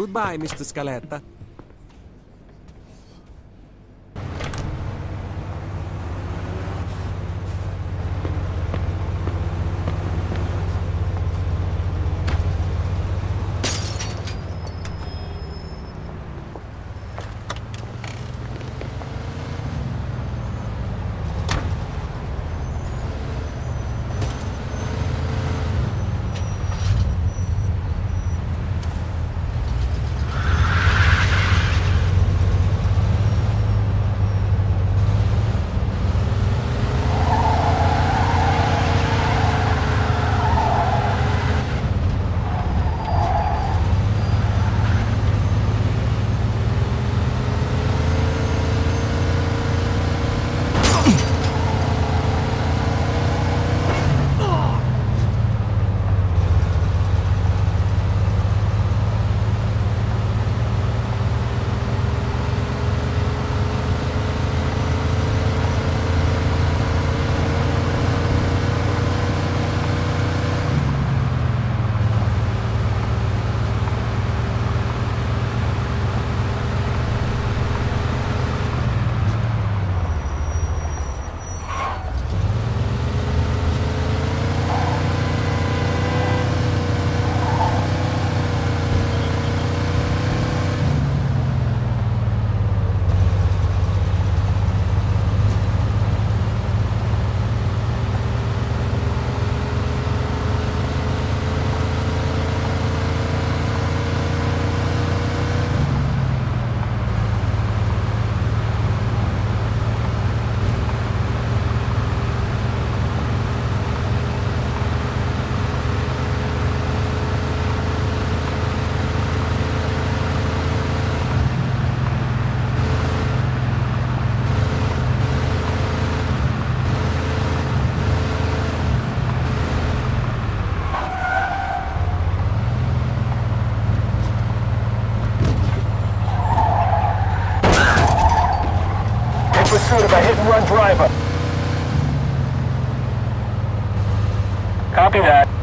Goodbye, Mr. Scaletta. Pursuit of a hit-and-run driver. Copy that.